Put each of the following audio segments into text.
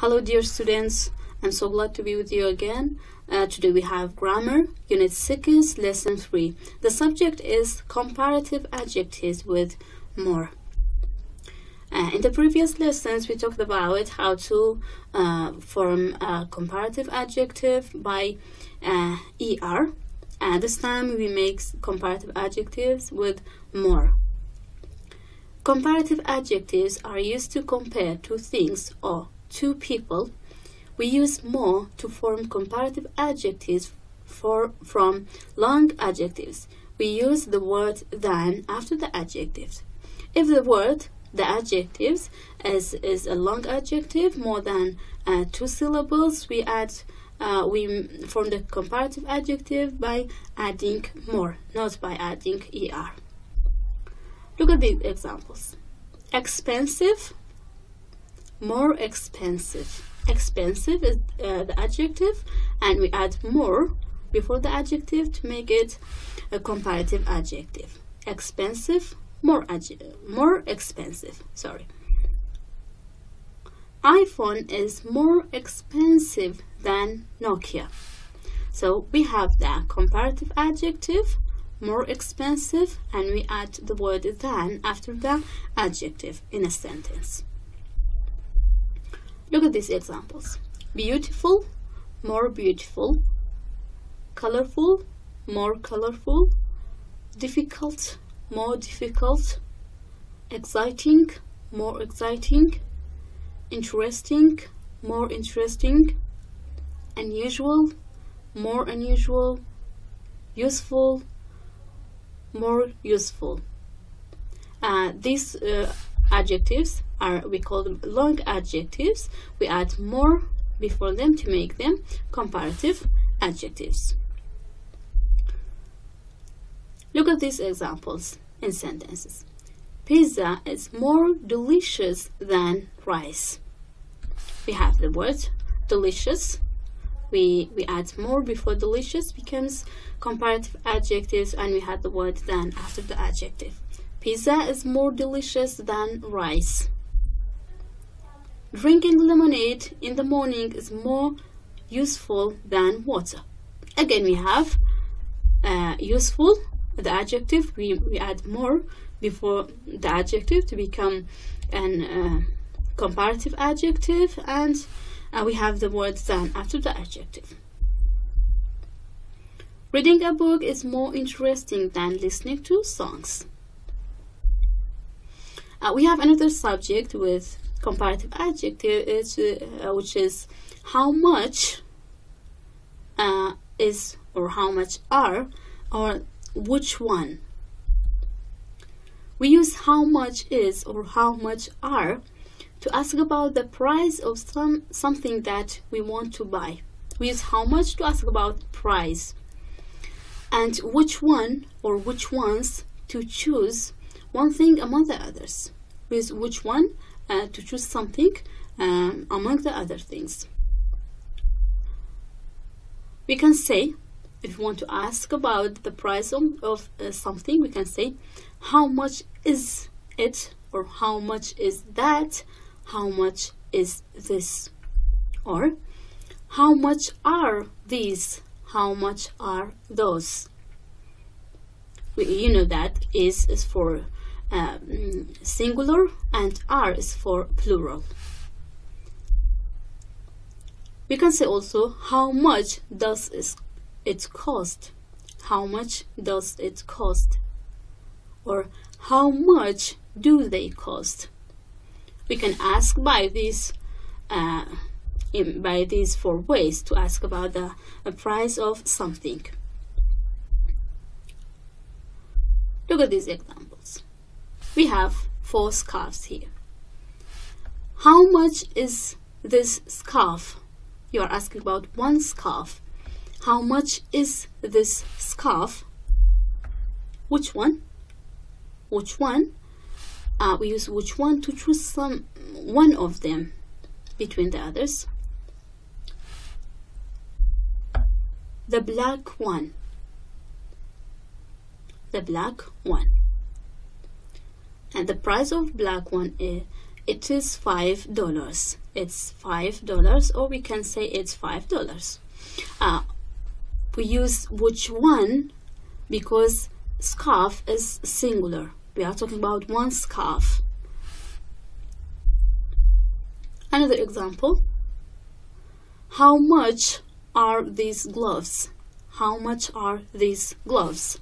Hello, dear students. I'm so glad to be with you again. Uh, today we have Grammar, Unit 6, Lesson 3. The subject is comparative adjectives with more. Uh, in the previous lessons, we talked about how to uh, form a comparative adjective by uh, ER. And this time we make comparative adjectives with more. Comparative adjectives are used to compare two things or two people. We use more to form comparative adjectives for, from long adjectives. We use the word than after the adjectives. If the word, the adjectives, is, is a long adjective, more than uh, two syllables, we add uh, we form the comparative adjective by adding more, not by adding er. Look at the examples. Expensive, more expensive. Expensive is uh, the adjective, and we add more before the adjective to make it a comparative adjective. Expensive, more more expensive. Sorry. iPhone is more expensive than Nokia. So we have the comparative adjective more expensive and we add the word than after the adjective in a sentence. Look at these examples. Beautiful, more beautiful. Colorful, more colorful. Difficult, more difficult. Exciting, more exciting. Interesting, more interesting. Unusual, more unusual. Useful, more useful. Uh, these uh, adjectives are we call them long adjectives. We add more before them to make them comparative adjectives. Look at these examples in sentences. Pizza is more delicious than rice. We have the word delicious. We we add more before delicious becomes comparative adjectives and we had the word than after the adjective Pizza is more delicious than rice. Drinking lemonade in the morning is more useful than water. Again, we have uh, useful, the adjective, we, we add more before the adjective to become an uh, comparative adjective, and uh, we have the word than after the adjective. Reading a book is more interesting than listening to songs. Uh, we have another subject with comparative adjective, uh, which is how much uh, is or how much are or which one. We use how much is or how much are to ask about the price of some something that we want to buy. We use how much to ask about price and which one or which ones to choose one thing among the others. With which one? Uh, to choose something um, among the other things. We can say if we want to ask about the price of, of uh, something we can say how much is it or how much is that how much is this? Or how much are these how much are those? You know that is is for um, singular and R is for plural. We can say also how much does it cost. How much does it cost? Or how much do they cost? We can ask by these uh, in, by these four ways to ask about the, the price of something. Look at this examples we have four scarves here. How much is this scarf? You are asking about one scarf. How much is this scarf? Which one? Which one? Uh, we use which one to choose some one of them between the others. The black one. The black one and the price of black one is, it is five dollars. It's five dollars or we can say it's five dollars. Uh, we use which one? Because scarf is singular. We are talking about one scarf. Another example. How much are these gloves? How much are these gloves?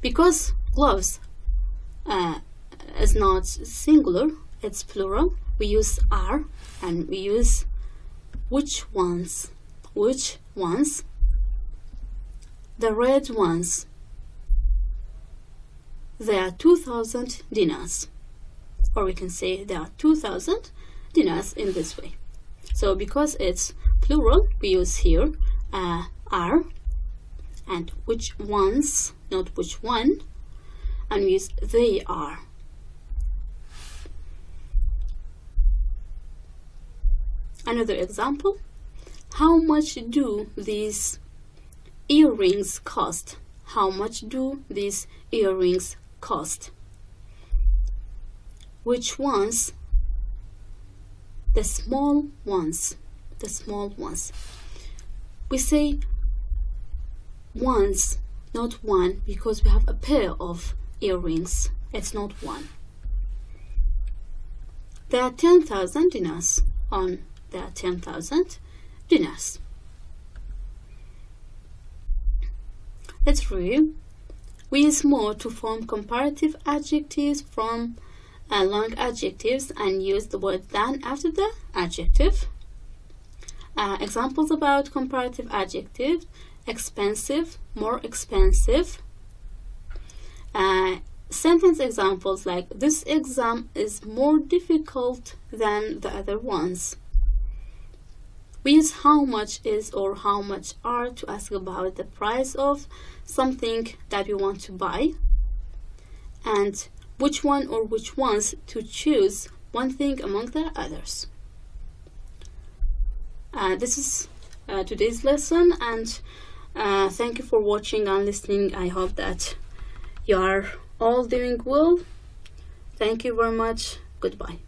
Because gloves uh, is not singular it's plural. We use are and we use which ones? Which ones? The red ones. There are 2000 dinars. Or we can say there are 2000 dinars in this way. So because it's plural we use here uh, are and which ones not which one and we use they are Another example, how much do these earrings cost? How much do these earrings cost? Which ones? The small ones. The small ones. We say ones, not one, because we have a pair of earrings. It's not one. There are 10,000 dinars on are 10,000 dinars. Let's review. We use more to form comparative adjectives from uh, long adjectives and use the word than after the adjective. Uh, examples about comparative adjectives expensive, more expensive. Uh, sentence examples like this exam is more difficult than the other ones. We use how much is or how much are to ask about the price of something that we want to buy and which one or which ones to choose one thing among the others. Uh, this is uh, today's lesson and uh, thank you for watching and listening. I hope that you are all doing well. Thank you very much. Goodbye.